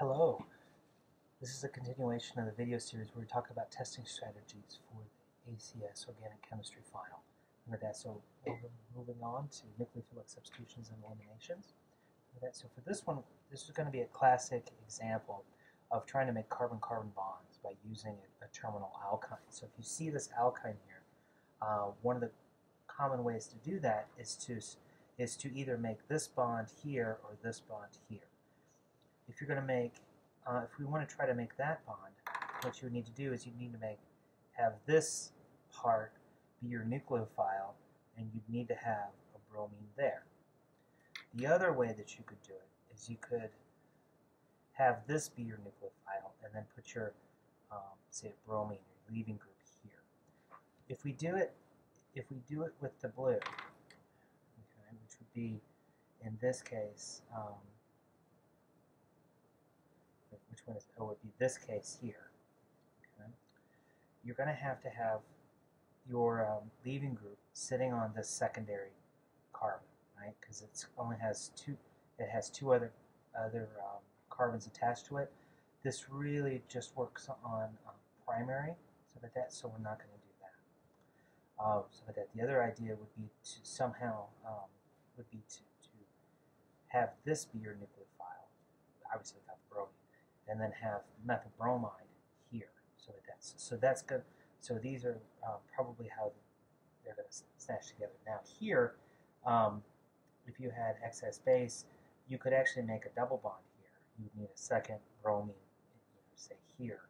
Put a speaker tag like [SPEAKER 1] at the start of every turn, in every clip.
[SPEAKER 1] Hello. This is a continuation of the video series where we talk about testing strategies for the ACS organic chemistry final. With that, so moving on to nucleophilic substitutions and eliminations. With that, so for this one, this is going to be a classic example of trying to make carbon-carbon bonds by using a, a, terminal alkyne. So if you see this alkyne here, uh, one of the common ways to do that is to is to either make this bond here or this bond here if you're going to make, uh, if we want to try to make that bond, what you would need to do is you need to make, have this part be your nucleophile, and you'd need to have a bromine there. The other way that you could do it is you could have this be your nucleophile, and then put your, um, say, a bromine, your leaving group here. If we do it, if we do it with the blue, okay, which would be, in this case, um, which one is, oh, would be this case here. Okay. You're going to have to have your um, leaving group sitting on this secondary carbon, right? Because it only has two, it has two other other um, carbons attached to it. This really just works on um, primary, so that that, so we're not going to do that. Uh, so that the other idea would be to somehow um, would be to, to have this be your nucleophile, obviously without and then have methylbromide here. So that's so that's good. So these are uh, probably how they're going to snatch together. Now here, um, if you had excess base, you could actually make a double bond here. You'd need a second bromine, you know, say here,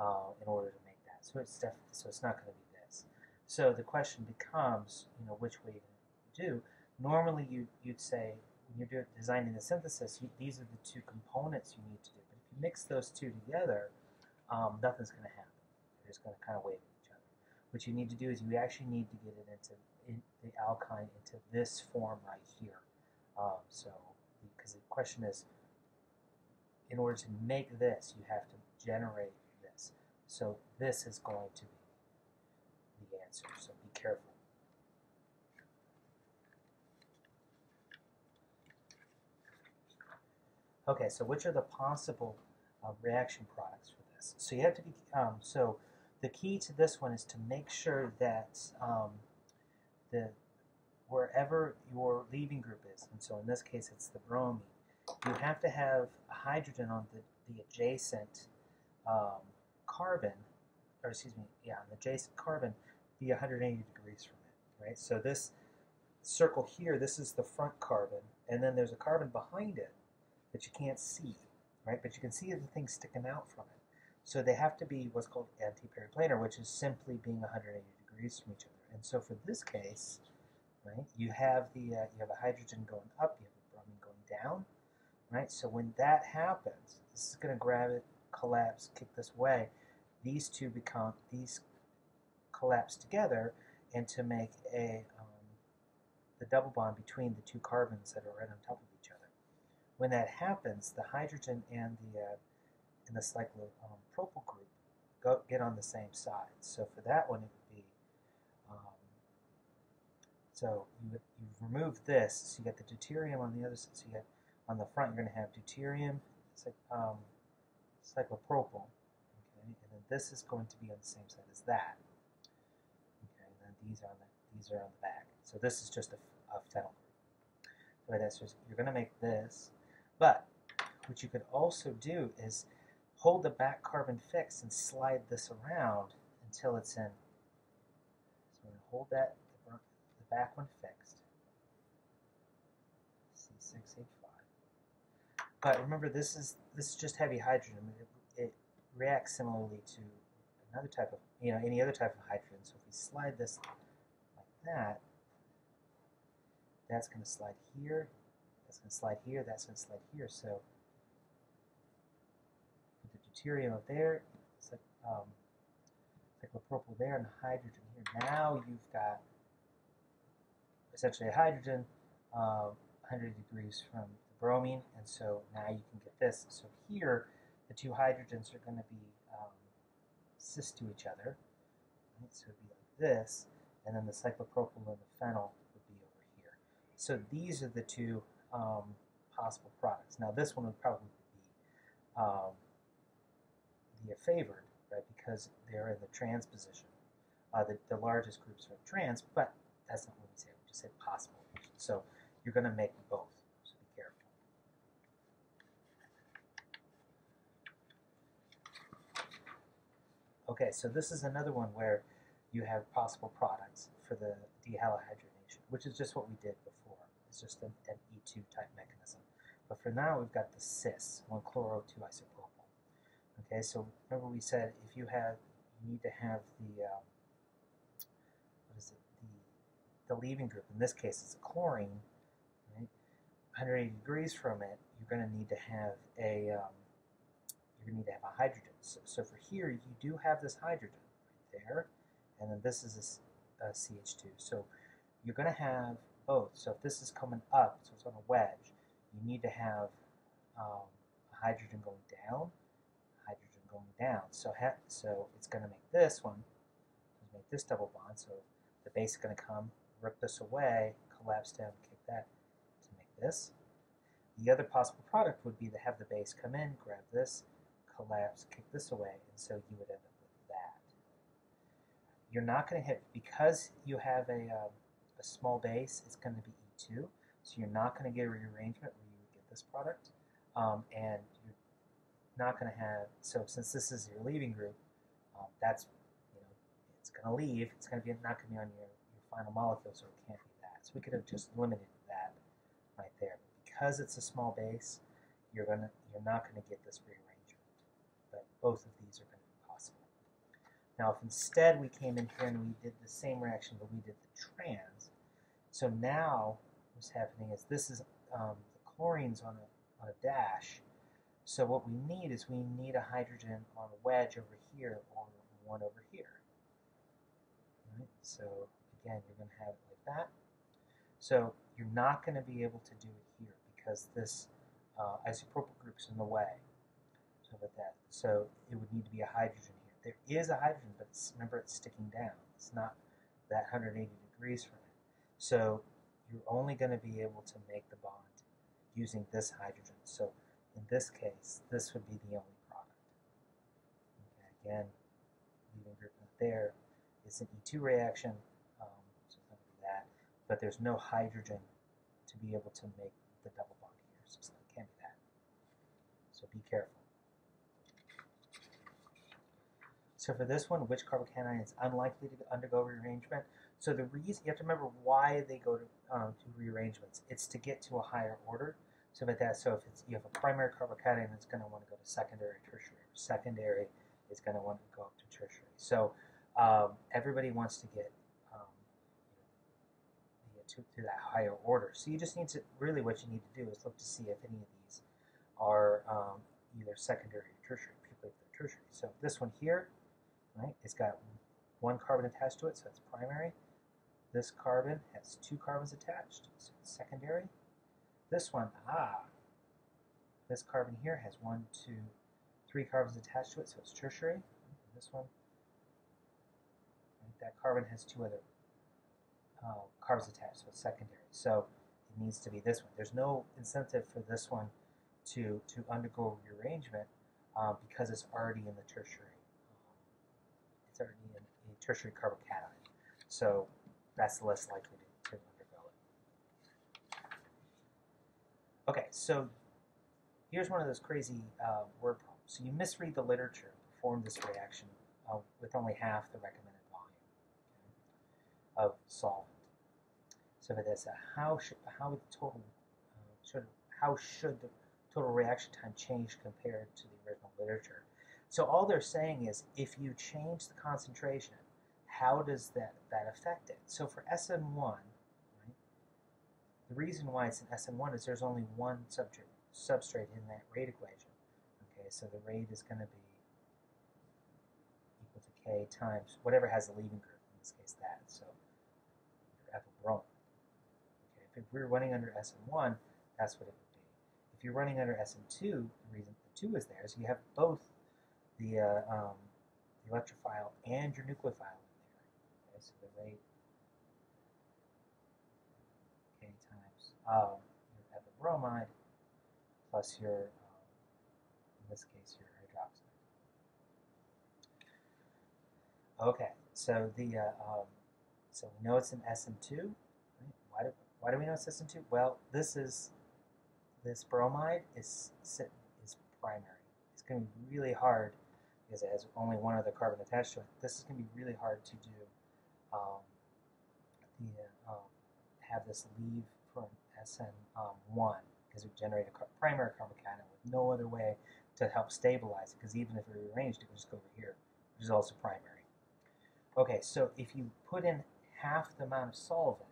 [SPEAKER 1] uh, in order to make that. So it's definitely so it's not going to be this. So the question becomes, you know, which way you do. Normally, you you'd say when you're designing the synthesis, you, these are the two components you need to do mix those two together, um, nothing's going to happen. They're just going to kind of wave at each other. What you need to do is you actually need to get it into in the alkyne into this form right here. Um, so, because the question is, in order to make this, you have to generate this. So this is going to be the answer. So be careful. Okay, so which are the possible uh, reaction products for this? So you have to be, um, so the key to this one is to make sure that um, the wherever your leaving group is, and so in this case it's the bromine, you have to have a hydrogen on the, the adjacent um, carbon, or excuse me, yeah, the adjacent carbon be 180 degrees from it, right? So this circle here, this is the front carbon, and then there's a carbon behind it that you can't see, right? But you can see the things sticking out from it. So they have to be what's called anti-periplanar, which is simply being 180 degrees from each other. And so for this case, right, you have the uh, you have a hydrogen going up, you have a bromine going down, right? So when that happens, this is going to grab it, collapse, kick this way. These two become these collapse together, and to make a um, the double bond between the two carbons that are right on top of when that happens, the hydrogen and the uh, and the cyclopropyl group go, get on the same side. So for that one, it would be um, so you you remove this, so you get the deuterium on the other side. So you get on the front, you're going to have deuterium, um, cyclopropyl, okay, and then this is going to be on the same side as that. Okay, and then these are on the these are on the back. So this is just a, a phenyl group. So that's just you're going to make this but what you could also do is hold the back carbon fixed and slide this around until it's in. So I'm going to hold that, the back one fixed. C6H5. But remember, this is this is just heavy hydrogen. It, it reacts similarly to another type of, you know, any other type of hydrogen. So if we slide this like that, that's going to slide here, that's going to slide here, that's going to slide here. So put the deuterium up there, um, cyclopropyl there, and hydrogen here. Now you've got essentially a hydrogen uh, 100 degrees from the bromine, and so now you can get this. So here, the two hydrogens are going to be um, cis to each other. Right? So it would be like this, and then the cyclopropyl and the phenyl would be over here. So these are the two um, possible products. Now this one would probably be um, the favored, right? Because they're in the trans position. Uh, the, the largest groups are trans, but that's not what we say. We just say possible. So you're going to make both. So be careful. Okay, so this is another one where you have possible products for the dehalohydrogenation, which is just what we did before. It's just an, an E2 type mechanism. But for now, we've got the cis, 1-chloro-2-isopropyl. Okay, so remember we said if you have, you need to have the, um, what is it, the, the leaving group. In this case, it's a chlorine, right? 180 degrees from it, you're going to need to have a, um, you're going to need to have a hydrogen. So, so for here, you do have this hydrogen right there, and then this is a, a CH2. So you're going to have both. So if this is coming up, so it's on a wedge, you need to have um, hydrogen going down, hydrogen going down. So so it's going to make this one, make this double bond. So the base is going to come, rip this away, collapse down, kick that to make this. The other possible product would be to have the base come in, grab this, collapse, kick this away, and so you would end up with that. You're not going to hit, because you have a, um, a small base, is going to be E2, so you're not going to get a rearrangement where you would get this product. Um, and you're not going to have, so since this is your leaving group, um, that's, you know, it's going to leave. It's going to be not going to be on your, your final molecule, so it can't be that. So we could have just limited that right there. Because it's a small base, you're going to, you're not going to get this rearrangement. But both of these are going to be possible. Now, if instead we came in here and we did the same reaction, but we did the trans, so now what's happening is this is um, the chlorines on a, on a dash. So what we need is we need a hydrogen on a wedge over here or one over here. Right? So again, you're going to have it like that. So you're not going to be able to do it here because this uh, isopropyl group's in the way. So with that, so it would need to be a hydrogen here. There is a hydrogen, but it's, remember it's sticking down. It's not that 180 degrees from it. So you're only going to be able to make the bond using this hydrogen. So in this case, this would be the only product. Okay, again, leaving group not there. It's an E2 reaction, um, so it's going to be that. But there's no hydrogen to be able to make the double bond here, so it can't be that. So be careful. So for this one, which carbocation is unlikely to undergo rearrangement? So the reason you have to remember why they go to, um, to rearrangements. It's to get to a higher order. So with that, so if it's you have a primary carbocation, it's going to want to go to secondary, tertiary. Secondary is going to want to go up to tertiary. So um, everybody wants to get um, to, to that higher order. So you just need to really what you need to do is look to see if any of these are um, either secondary or tertiary, if they're tertiary. So this one here, right, it's got one carbon attached to it, so it's primary. This carbon has two carbons attached, so it's secondary. This one, ah, this carbon here has one, two, three carbons attached to it, so it's tertiary. And this one, that carbon has two other uh, carbons attached, so it's secondary. So it needs to be this one. There's no incentive for this one to, to undergo rearrangement uh, because it's already in the tertiary. Um, it's already in a tertiary carbocation. So that's less likely to, to undergo it. Okay, so here's one of those crazy uh, word problems. So you misread the literature, perform this reaction uh, with only half the recommended volume okay, of solvent. So for this, uh, how should how the total uh, should how should the total reaction time change compared to the original literature? So all they're saying is if you change the concentration how does that, that affect it? So for SN1, right, the reason why it's an SN1 is there's only one subject, substrate in that rate equation. Okay, so the rate is going to be equal to K times whatever has a leaving group, in this case that, so your bromide. Okay, if we're running under SN1, that's what it would be. If you're running under SN2, the reason the 2 is there is you have both the, uh, um, the electrophile and your nucleophile see the rate. K times your bromide plus your, um, in this case, your hydroxide. Okay, so the uh, um, so we know it's an SN2. Right? Why do why do we know it's SN2? Well, this is this bromide is is primary. It's going to be really hard because it has only one other carbon attached to it. This is going to be really hard to do um, the um, have this leave from SN1 because we generate a primary carbocation with no other way to help stabilize it. Because even if we rearranged it, would just go over here, which is also primary. Okay, so if you put in half the amount of solvent,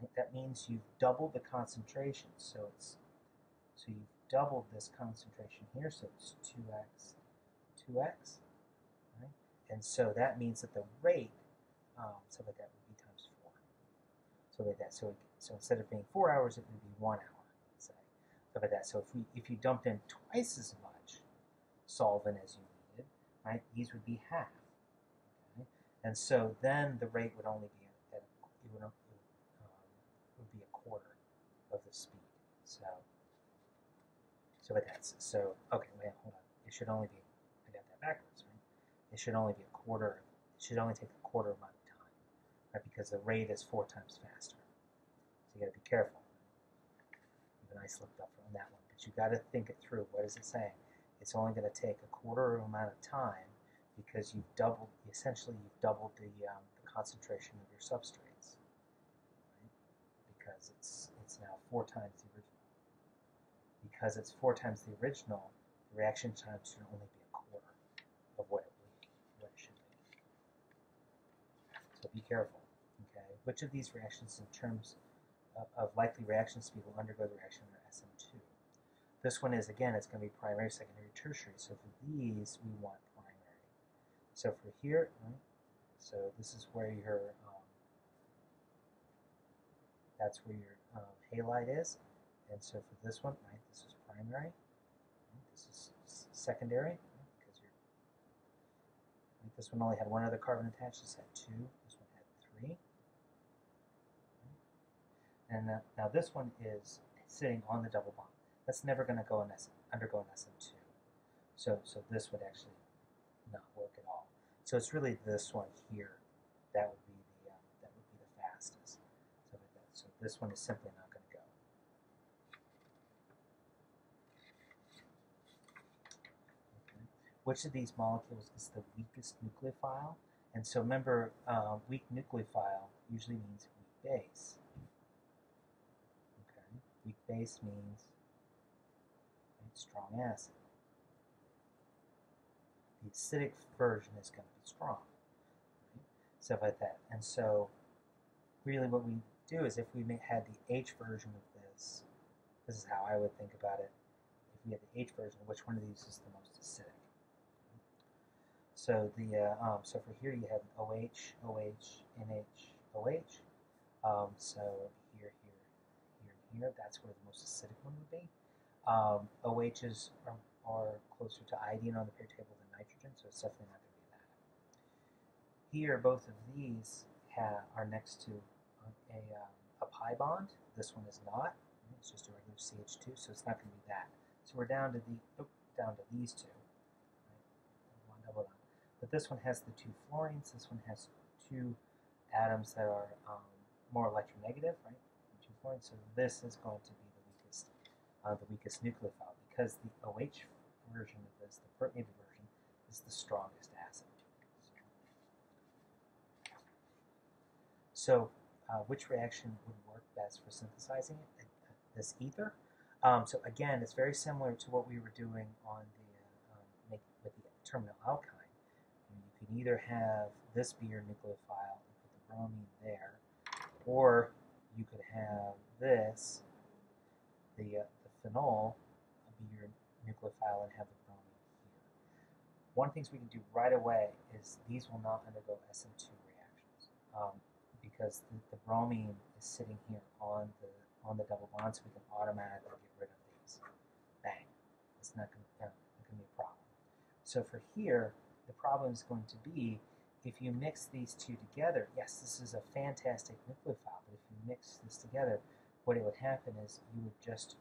[SPEAKER 1] right, that means you've doubled the concentration. So it's so you've doubled this concentration here, so it's 2x, 2x, right? And so that means that the rate, um, so that that would be times 4. So like that, so, so instead of being 4 hours, it would be 1 hour, say. So like that, so if, we, if you dumped in twice as much solvent as you needed, right, these would be half. Okay? And so then the rate would only be at, it would, um, would be a quarter of the speed. So so that's so okay. Wait, hold on. It should only be. I got that backwards, right? It should only be a quarter. It should only take a quarter of time, right? Because the rate is four times faster. So you got to be careful. Even I slipped up on that one, but you got to think it through. What is it saying? It's only going to take a quarter of amount of time because you've doubled. Essentially, you've doubled the, um, the concentration of your substrates, right? Because it's it's now four times the original because it's four times the original, the reaction time should only be a quarter of what it, what it should be. So be careful. Which of these reactions, in terms of, likely reaction speed, will undergo the reaction under SN2? This one is again, it's going to be primary, secondary, tertiary. So for these, we want primary. So for here, right? So this is where your um, that's where your um, halide is. And so for this one, right, this is primary. This is secondary because you're. Right, this one only had one other carbon attached. This had two. This one had three. And uh, now this one is sitting on the double bond. That's never going to go SN, undergo an SN2. So so this would actually not work at all. So it's really this one here that would be the um, that would be the fastest. So, that, so this one is simply not going to go. Okay. which of these molecules is the weakest nucleophile? And so remember, uh, weak nucleophile usually means weak base. Weak base means right, strong acid. The acidic version is going to be strong, right? stuff like that. And so, really, what we do is if we had the H version of this, this is how I would think about it. If we had the H version, which one of these is the most acidic? So the uh, um, so for here you have OH, OH, NH, OH. Um, so here, that's where the most acidic one would be. Um, OHs are, are closer to iodine on the periodic table than nitrogen, so it's definitely not going to be that. Here, both of these have, are next to a, um, a pi bond. This one is not. It's just a regular CH2, so it's not going to be that. So we're down to the oh, down to these two. One double. But this one has the two fluorines. This one has two atoms that are um, more electronegative, right? Fluorines. So this is going to be the weakest, uh, the weakest nucleophile because the OH version of this, the protonated version, is the strongest acid. So, uh, which reaction would work best for synthesizing it? This ether. Um, so again, it's very similar to what we were doing on the uh, um, with the terminal alkyne You can either have this be your nucleophile and put the bromine there, or you could have this, the, uh, the phenol, be your nucleophile and have the bromine here. One of the things we can do right away is these will not undergo SN2 reactions um, because the, the, bromine is sitting here on the on the double bond, so we can automatically get rid of these. Bang. It's not going to be a problem. So for here, the problem is going to be if you mix these two together, yes, this is a fantastic nucleophile, but if you mix this together, what it would happen is you would just,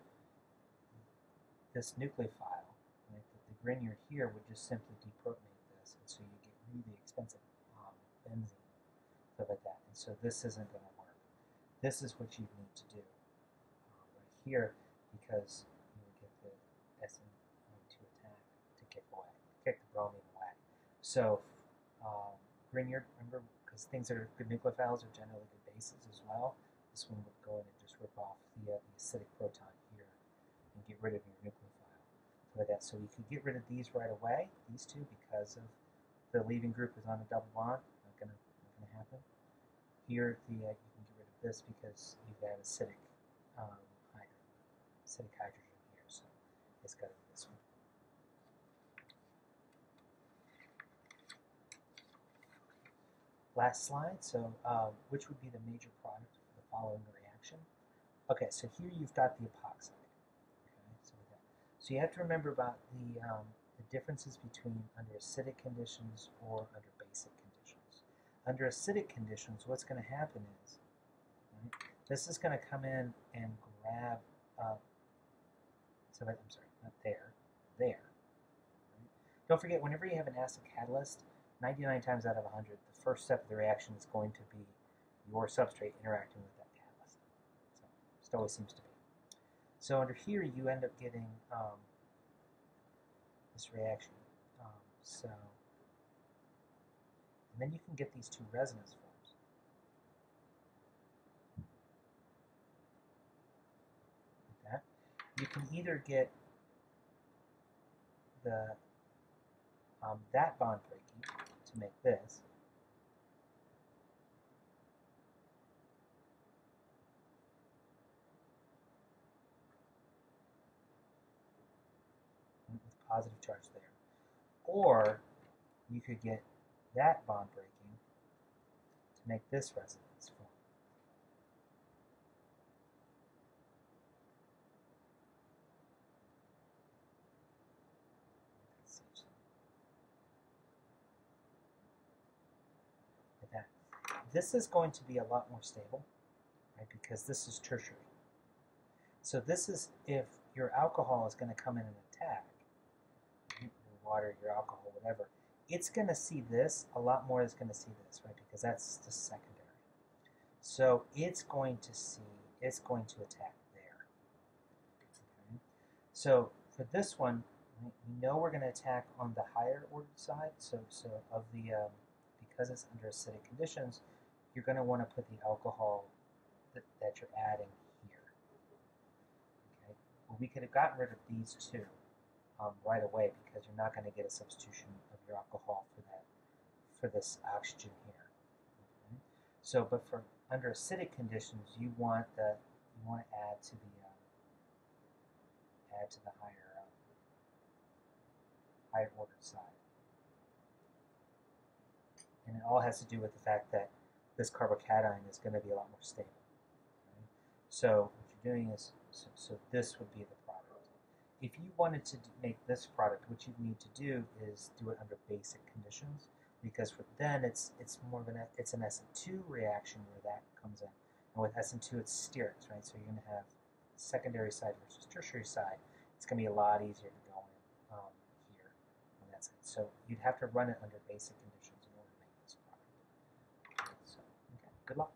[SPEAKER 1] this nucleophile, right, the, the Grignard here would just simply deprotonate this, and so you get really expensive benzene. stuff like that. And so this isn't going to work. This is what you need to do um, right here because you would get the SN2 attack to kick away, kick the bromine away. So um, Grignard, remember, because things that are good nucleophiles are generally good bases as well. This one would go in and just rip off the, uh, the acidic proton here and get rid of your nucleophile. So that. So you could get rid of these right away, these two, because of the leaving group is on a double bond. Not gonna, not gonna happen. Here, the uh, you can get rid of this because you've got acidic um, hydrogen, acidic hydrogen here. So it's got to be this one. Last slide. So, uh, which would be the major product following the reaction? Okay, so here you've got the epoxide. Okay, so, so you have to remember about the um, the differences between under acidic conditions or under basic conditions. Under acidic conditions, what's going to happen is right, this is going to come in and grab. Uh, so I'm sorry, not there, there. Right? Don't forget, whenever you have an acid catalyst, 99 times out of 100, the first step of the reaction is going to be your substrate interacting with. Always seems to be. So under here, you end up getting um, this reaction. Um, so, and then you can get these two resonance forms. Like that. You can either get the um, that bond breaking to make this, with positive charge there. Or you could get that bond breaking to make this resonance form. This is going to be a lot more stable, right? Because this is tertiary. So this is if your alcohol is going to come in and attack, water, your alcohol, whatever, it's going to see this a lot more it's going to see this, right? Because that's the secondary. So it's going to see, it's going to attack there. Okay? So for this one, we know we're going to attack on the higher ordered side. So, so of the, um, because it's under acidic conditions, you're going to want to put the alcohol that, that you're adding here. Okay. Well, we could have gotten rid of these two um, right away because you're not going to get a substitution of your alcohol for that for this oxygen here. Okay? So, but for under acidic conditions, you want the you want to add to the um, add to the higher um, higher ordered side, and it all has to do with the fact that this carbocation is going to be a lot more stable. Okay? So what you're doing is so, so this would be the. If you wanted to make this product, what you need to do is do it under basic conditions, because for then it's it's more of an it's an SN2 reaction where that comes in, and with SN2 it's sterics, right? So you're going to have secondary side versus tertiary side. It's going to be a lot easier to go in um, here on that side. So you'd have to run it under basic conditions in order to make this product. So, okay, good luck.